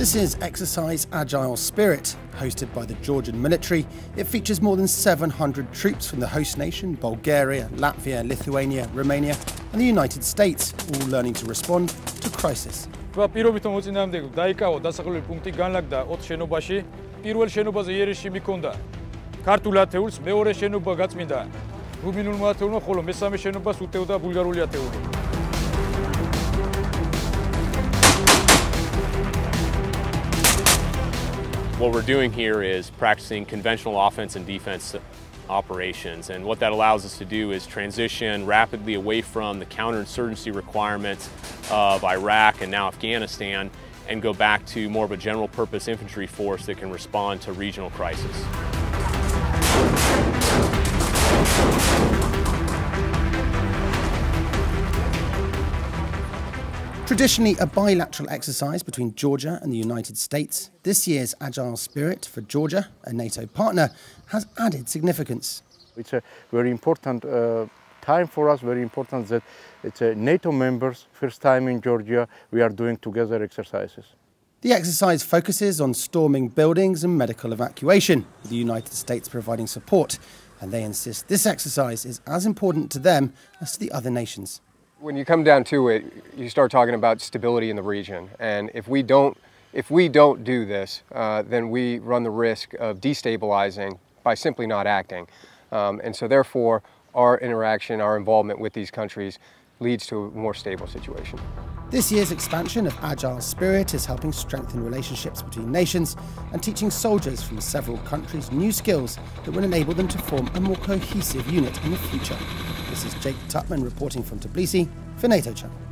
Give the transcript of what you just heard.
This is Exercise Agile Spirit, hosted by the Georgian military. It features more than 700 troops from the host nation, Bulgaria, Latvia, Lithuania, Romania, and the United States, all learning to respond to crisis. თქვა პირობით მოწინააღმდეგე დაიკავო დასახელებული პუნქტი განლაგდა 4 შენობაში. პირველ შენობაზე იერიში მიქონდა ქართულ ათეულს, მეორე შენობა გაწმინდა რუმინულმა ათეულმა, ხოლო მესამე შენობას უტევდა ბულგარული ათეული. What we're doing here is practicing conventional offense and defense operations. And what that allows us to do is transition rapidly away from the counterinsurgency requirements of Iraq and now Afghanistan and go back to more of a general purpose infantry force that can respond to regional crisis. Traditionally a bilateral exercise between Georgia and the United States, this year's Agile Spirit for Georgia, a NATO partner, has added significance. It's a very important uh, time for us, very important that it's a NATO members, first time in Georgia, we are doing together exercises. The exercise focuses on storming buildings and medical evacuation, with the United States providing support, and they insist this exercise is as important to them as to the other nations. When you come down to it, you start talking about stability in the region. And if we don't, if we don't do this, uh, then we run the risk of destabilizing by simply not acting. Um, and so therefore, our interaction, our involvement with these countries leads to a more stable situation. This year's expansion of Agile Spirit is helping strengthen relationships between nations and teaching soldiers from several countries new skills that will enable them to form a more cohesive unit in the future. This is Jake Tutman reporting from Tbilisi for NATO Channel.